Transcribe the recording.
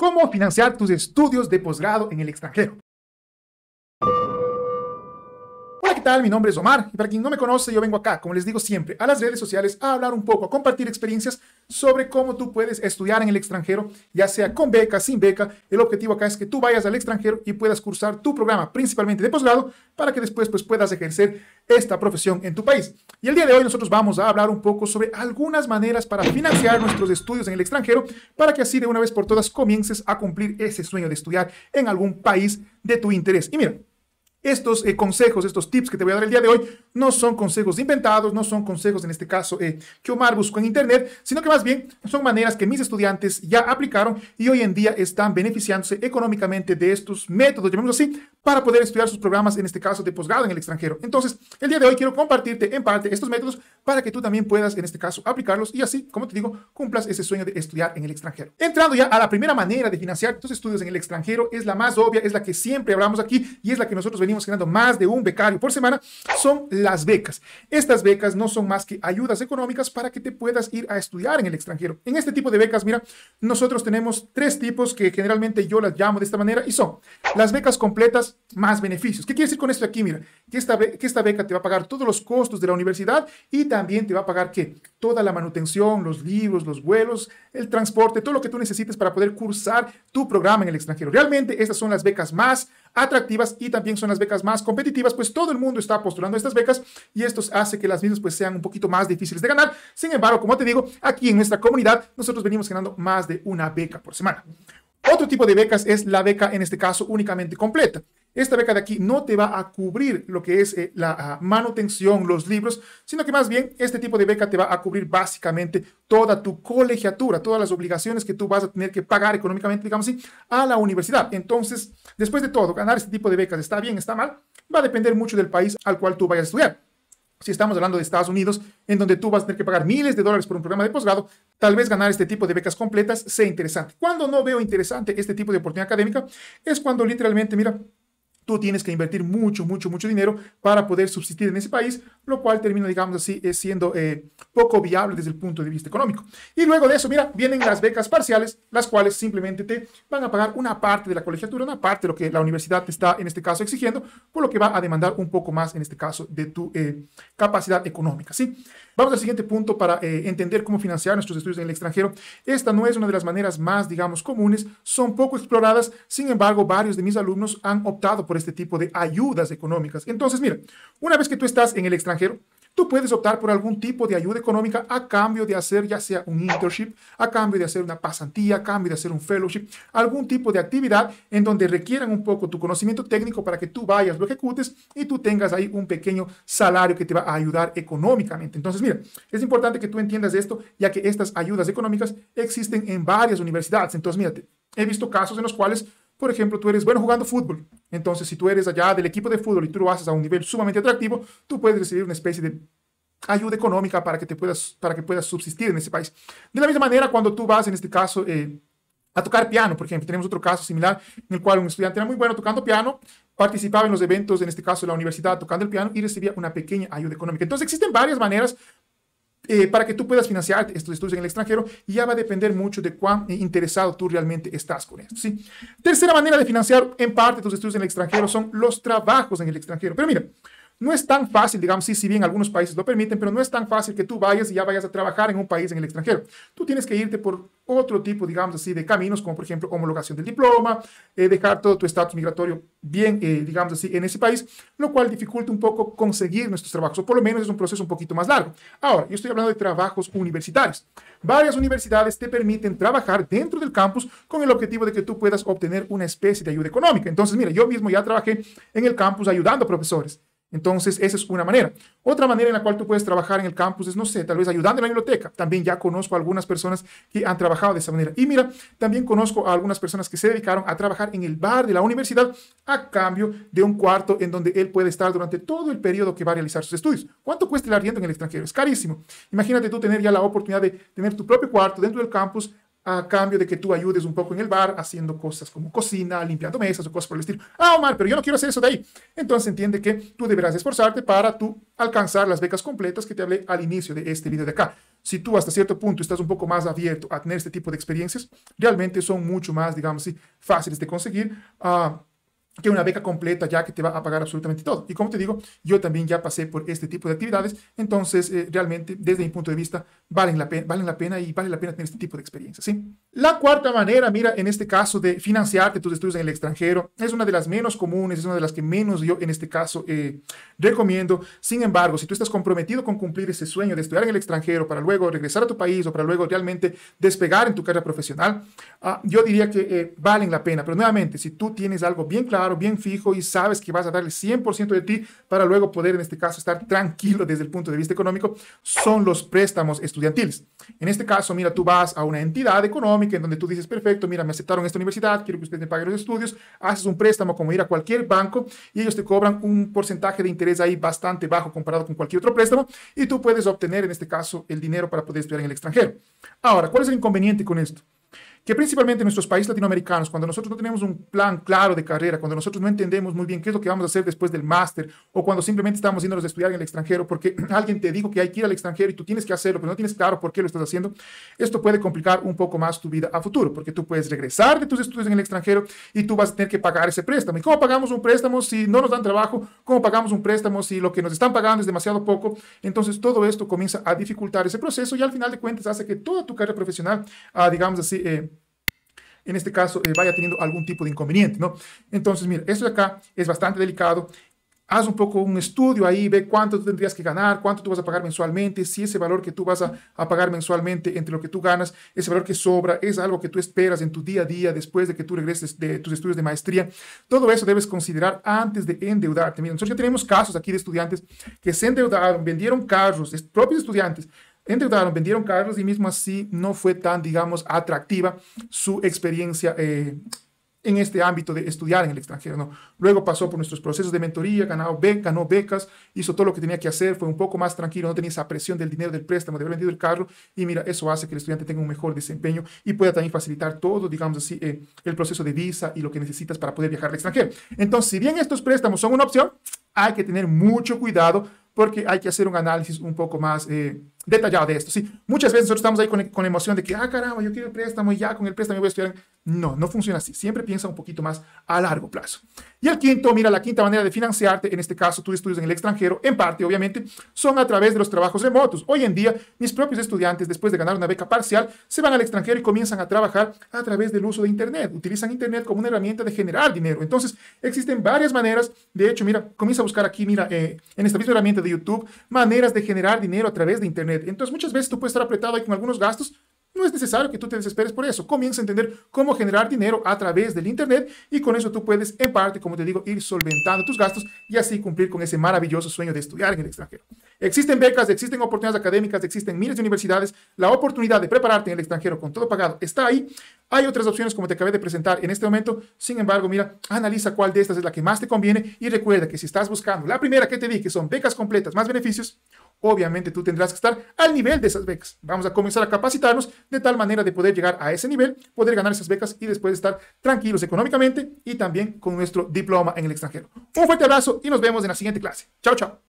cómo financiar tus estudios de posgrado en el extranjero. ¿Qué tal? Mi nombre es Omar y para quien no me conoce, yo vengo acá, como les digo siempre, a las redes sociales a hablar un poco, a compartir experiencias sobre cómo tú puedes estudiar en el extranjero, ya sea con beca, sin beca. El objetivo acá es que tú vayas al extranjero y puedas cursar tu programa, principalmente de posgrado, para que después pues, puedas ejercer esta profesión en tu país. Y el día de hoy nosotros vamos a hablar un poco sobre algunas maneras para financiar nuestros estudios en el extranjero, para que así de una vez por todas comiences a cumplir ese sueño de estudiar en algún país de tu interés. Y mira, estos eh, consejos, estos tips que te voy a dar el día de hoy, no son consejos inventados, no son consejos en este caso eh, que Omar buscó en Internet, sino que más bien son maneras que mis estudiantes ya aplicaron y hoy en día están beneficiándose económicamente de estos métodos, llamémoslo así, para poder estudiar sus programas, en este caso de posgrado en el extranjero. Entonces, el día de hoy quiero compartirte en parte estos métodos para que tú también puedas, en este caso, aplicarlos y así, como te digo, cumplas ese sueño de estudiar en el extranjero. Entrando ya a la primera manera de financiar tus estudios en el extranjero, es la más obvia, es la que siempre hablamos aquí y es la que nosotros venimos venimos generando más de un becario por semana, son las becas. Estas becas no son más que ayudas económicas para que te puedas ir a estudiar en el extranjero. En este tipo de becas, mira, nosotros tenemos tres tipos que generalmente yo las llamo de esta manera y son las becas completas más beneficios. ¿Qué quiere decir con esto aquí? Mira, que esta, que esta beca te va a pagar todos los costos de la universidad y también te va a pagar que toda la manutención, los libros, los vuelos, el transporte, todo lo que tú necesites para poder cursar tu programa en el extranjero. Realmente estas son las becas más atractivas y también son las becas más competitivas, pues todo el mundo está postulando estas becas y esto hace que las mismas pues sean un poquito más difíciles de ganar. Sin embargo, como te digo, aquí en nuestra comunidad nosotros venimos ganando más de una beca por semana. Otro tipo de becas es la beca, en este caso, únicamente completa. Esta beca de aquí no te va a cubrir lo que es eh, la ah, manutención, los libros, sino que más bien este tipo de beca te va a cubrir básicamente toda tu colegiatura, todas las obligaciones que tú vas a tener que pagar económicamente, digamos así, a la universidad. Entonces, después de todo, ganar este tipo de becas está bien, está mal, va a depender mucho del país al cual tú vayas a estudiar. Si estamos hablando de Estados Unidos, en donde tú vas a tener que pagar miles de dólares por un programa de posgrado, tal vez ganar este tipo de becas completas sea interesante. Cuando no veo interesante este tipo de oportunidad académica, es cuando literalmente, mira, tú tienes que invertir mucho, mucho, mucho dinero para poder subsistir en ese país, lo cual termina, digamos así, eh, siendo eh, poco viable desde el punto de vista económico. Y luego de eso, mira, vienen las becas parciales, las cuales simplemente te van a pagar una parte de la colegiatura, una parte de lo que la universidad te está, en este caso, exigiendo, por lo que va a demandar un poco más, en este caso, de tu eh, capacidad económica, ¿sí? Vamos al siguiente punto para eh, entender cómo financiar nuestros estudios en el extranjero. Esta no es una de las maneras más, digamos, comunes, son poco exploradas, sin embargo, varios de mis alumnos han optado por este tipo de ayudas económicas. Entonces, mira, una vez que tú estás en el extranjero, tú puedes optar por algún tipo de ayuda económica a cambio de hacer ya sea un internship, a cambio de hacer una pasantía, a cambio de hacer un fellowship, algún tipo de actividad en donde requieran un poco tu conocimiento técnico para que tú vayas, lo ejecutes y tú tengas ahí un pequeño salario que te va a ayudar económicamente. Entonces, mira, es importante que tú entiendas esto, ya que estas ayudas económicas existen en varias universidades. Entonces, mírate, he visto casos en los cuales por ejemplo, tú eres bueno jugando fútbol. Entonces, si tú eres allá del equipo de fútbol y tú lo haces a un nivel sumamente atractivo, tú puedes recibir una especie de ayuda económica para que, te puedas, para que puedas subsistir en ese país. De la misma manera, cuando tú vas, en este caso, eh, a tocar piano, por ejemplo, tenemos otro caso similar en el cual un estudiante era muy bueno tocando piano, participaba en los eventos, en este caso de la universidad, tocando el piano y recibía una pequeña ayuda económica. Entonces, existen varias maneras eh, para que tú puedas financiar estos estudios en el extranjero y ya va a depender mucho de cuán interesado tú realmente estás con esto. ¿sí? Tercera manera de financiar en parte tus estudios en el extranjero son los trabajos en el extranjero. Pero mira, no es tan fácil, digamos, sí, si bien algunos países lo permiten, pero no es tan fácil que tú vayas y ya vayas a trabajar en un país en el extranjero. Tú tienes que irte por otro tipo, digamos así, de caminos, como por ejemplo homologación del diploma, eh, dejar todo tu estatus migratorio bien, eh, digamos así, en ese país, lo cual dificulta un poco conseguir nuestros trabajos, o por lo menos es un proceso un poquito más largo. Ahora, yo estoy hablando de trabajos universitarios. Varias universidades te permiten trabajar dentro del campus con el objetivo de que tú puedas obtener una especie de ayuda económica. Entonces, mira, yo mismo ya trabajé en el campus ayudando a profesores. Entonces, esa es una manera. Otra manera en la cual tú puedes trabajar en el campus es, no sé, tal vez ayudando en la biblioteca. También ya conozco a algunas personas que han trabajado de esa manera. Y mira, también conozco a algunas personas que se dedicaron a trabajar en el bar de la universidad a cambio de un cuarto en donde él puede estar durante todo el periodo que va a realizar sus estudios. ¿Cuánto cuesta el arriendo en el extranjero? Es carísimo. Imagínate tú tener ya la oportunidad de tener tu propio cuarto dentro del campus a cambio de que tú ayudes un poco en el bar haciendo cosas como cocina, limpiando mesas o cosas por el estilo. Ah, Omar, pero yo no quiero hacer eso de ahí. Entonces entiende que tú deberás esforzarte para tú alcanzar las becas completas que te hablé al inicio de este video de acá. Si tú hasta cierto punto estás un poco más abierto a tener este tipo de experiencias, realmente son mucho más, digamos así, fáciles de conseguir. Uh, que una beca completa ya que te va a pagar absolutamente todo. Y como te digo, yo también ya pasé por este tipo de actividades, entonces eh, realmente desde mi punto de vista valen la, pena, valen la pena y vale la pena tener este tipo de experiencias. ¿sí? La cuarta manera, mira, en este caso de financiarte tus estudios en el extranjero, es una de las menos comunes, es una de las que menos yo en este caso eh, recomiendo. Sin embargo, si tú estás comprometido con cumplir ese sueño de estudiar en el extranjero para luego regresar a tu país o para luego realmente despegar en tu carrera profesional, uh, yo diría que eh, valen la pena. Pero nuevamente, si tú tienes algo bien claro, bien fijo y sabes que vas a darle 100% de ti para luego poder, en este caso, estar tranquilo desde el punto de vista económico, son los préstamos estudiantiles. En este caso, mira, tú vas a una entidad económica en donde tú dices, perfecto, mira, me aceptaron esta universidad, quiero que usted me pague los estudios, haces un préstamo como ir a cualquier banco y ellos te cobran un porcentaje de interés ahí bastante bajo comparado con cualquier otro préstamo y tú puedes obtener, en este caso, el dinero para poder estudiar en el extranjero. Ahora, ¿cuál es el inconveniente con esto? Que principalmente en nuestros países latinoamericanos, cuando nosotros no tenemos un plan claro de carrera, cuando nosotros no entendemos muy bien qué es lo que vamos a hacer después del máster, o cuando simplemente estamos yendo a estudiar en el extranjero porque alguien te dijo que hay que ir al extranjero y tú tienes que hacerlo, pero no tienes claro por qué lo estás haciendo, esto puede complicar un poco más tu vida a futuro, porque tú puedes regresar de tus estudios en el extranjero y tú vas a tener que pagar ese préstamo. ¿Y cómo pagamos un préstamo si no nos dan trabajo? ¿Cómo pagamos un préstamo si lo que nos están pagando es demasiado poco? Entonces todo esto comienza a dificultar ese proceso y al final de cuentas hace que toda tu carrera profesional, ah, digamos así, eh, en este caso eh, vaya teniendo algún tipo de inconveniente, ¿no? Entonces, mira, esto de acá es bastante delicado. Haz un poco un estudio ahí, ve cuánto tú tendrías que ganar, cuánto tú vas a pagar mensualmente, si ese valor que tú vas a, a, pagar mensualmente entre lo que tú ganas, ese valor que sobra, es algo que tú esperas en tu día a día después de que tú regreses de tus estudios de maestría. Todo eso debes considerar antes de endeudarte. Mira, nosotros ya tenemos casos aquí de estudiantes que se endeudaron, vendieron carros, propios estudiantes, endeudaron, vendieron carros y mismo así no fue tan, digamos, atractiva su experiencia eh, en este ámbito de estudiar en el extranjero. ¿no? Luego pasó por nuestros procesos de mentoría, ganó, ganó becas, hizo todo lo que tenía que hacer, fue un poco más tranquilo, no tenía esa presión del dinero del préstamo, de haber vendido el carro, y mira, eso hace que el estudiante tenga un mejor desempeño y pueda también facilitar todo, digamos así, eh, el proceso de visa y lo que necesitas para poder viajar al extranjero. Entonces, si bien estos préstamos son una opción, hay que tener mucho cuidado porque hay que hacer un análisis un poco más eh, detallado de esto. Sí, muchas veces nosotros estamos ahí con, con, la emoción de que, ah, caramba, yo quiero el préstamo y ya con el préstamo voy a estudiar. No, no funciona así. Siempre piensa un poquito más a largo plazo. Y el quinto, mira, la quinta manera de financiarte, en este caso, tus estudios en el extranjero, en parte, obviamente, son a través de los trabajos remotos. Hoy en día, mis propios estudiantes, después de ganar una beca parcial, se van al extranjero y comienzan a trabajar a través del uso de Internet. Utilizan Internet como una herramienta de generar dinero. Entonces, existen varias maneras. De hecho, mira, comienza a buscar aquí, mira, eh, en esta misma herramienta de YouTube, maneras de generar dinero a través de Internet. Entonces, muchas veces tú puedes estar apretado ahí con algunos gastos, no es necesario que tú te desesperes por eso. Comienza a entender cómo generar dinero a través del Internet y con eso tú puedes, en parte, como te digo, ir solventando tus gastos y así cumplir con ese maravilloso sueño de estudiar en el extranjero. Existen becas, existen oportunidades académicas, existen miles de universidades. La oportunidad de prepararte en el extranjero con todo pagado está ahí. Hay otras opciones como te acabé de presentar en este momento. Sin embargo, mira, analiza cuál de estas es la que más te conviene y recuerda que si estás buscando la primera que te di, que son becas completas más beneficios, obviamente tú tendrás que estar al nivel de esas becas. Vamos a comenzar a capacitarnos de tal manera de poder llegar a ese nivel, poder ganar esas becas y después estar tranquilos económicamente y también con nuestro diploma en el extranjero. Un fuerte abrazo y nos vemos en la siguiente clase. Chao, chao.